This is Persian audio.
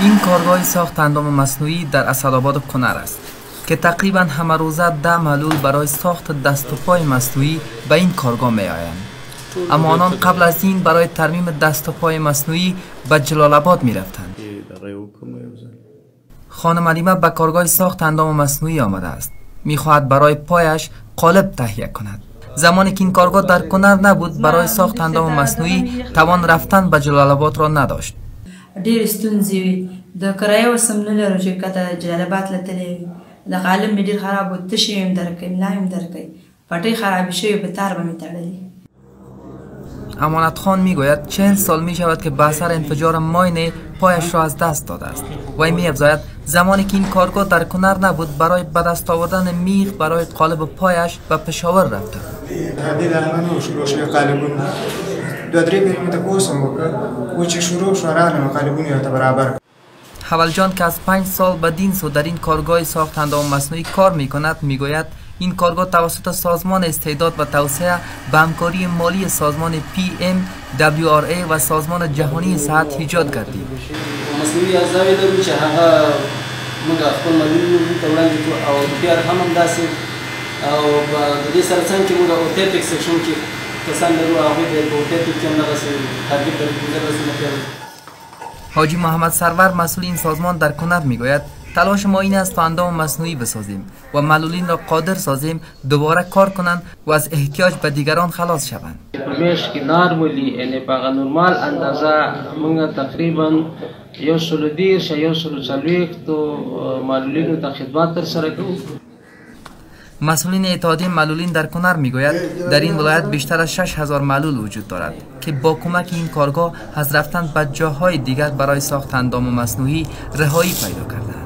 این کارگاه ساخت اندام مصنوعی در اسدآباد کنر است که تقریبا همه روزه ده معلول برای ساخت دست و پای مصنوعی به این کارگاه می آیند اما آنان قبل از این برای ترمیم دست و پای مصنوعی به جلال آباد می رفتند خانم علیمه به کارگاه ساخت اندام مصنوعی آمده است. می‌خواهد برای پایش قالب تهیه کند. زمانی که این کارگاه در کنر نبود برای ساخت اندام مصنوعی توان رفتن به جلال آباد را نداشت. ډېر ستونزې وي د کرایه وسم نه لرو چې کته جلال آباد له تللی د قالم مې ډېر خراب و تشې مې درکوي ملا مې درکوي پټۍ خرابې شوې به تار به مې تړلي امانت خان می‌گوید چند سال می شود که به اثر انفجار ماین پایش را از دست داده است. و می افزاید زمانی که این کارگاه در کنر نبود برای به دست آوردن میخ برای قالب پایش به پشاور رفته. دو درې پیری مې تاسو وکړ. او چې شروع شو راغلم قالبونه ته برابر حولجان که از پنج سال بدین سو در این کارگاه ساخت اندام مصنوعی کار می کند می گوید این کارگاه توسط سازمان استعداد و توسعه به همکاری مالی سازمان پی ام دبلیو آر ای و سازمان جهانی صحت ایجاد گردید مصنوعي اعضاء لرو چې هغه موږ خپل مدیرینو ته وړاندې کړو او بیا هم همداسې. او د دې سره څنګه چې موږ اوتیپک سیکشن کې حاجی محمد سرور مسئول این سازمان در کنر می‌گوید تلاش ما این است تا اندام مصنوعی بسازیم و معلولین را قادر سازیم دوباره کار کنند و از احتیاج به دیگران خلاص شوند. پرمیش کې نارملی یعنی په نورمال اندازه موږ تقریبا یو سلو دیرش یو سلو څلوېښتو معلولینو ته خدمات ترسره کوو. مسئولین اتحادیه معلولین در کنر می‌گوید در این ولایت بیشتر از 6000 معلول وجود دارد که با کمک این کارگاه از رفتن به جاهای دیگر برای ساخت اندام مصنوعی رهایی پیدا کرده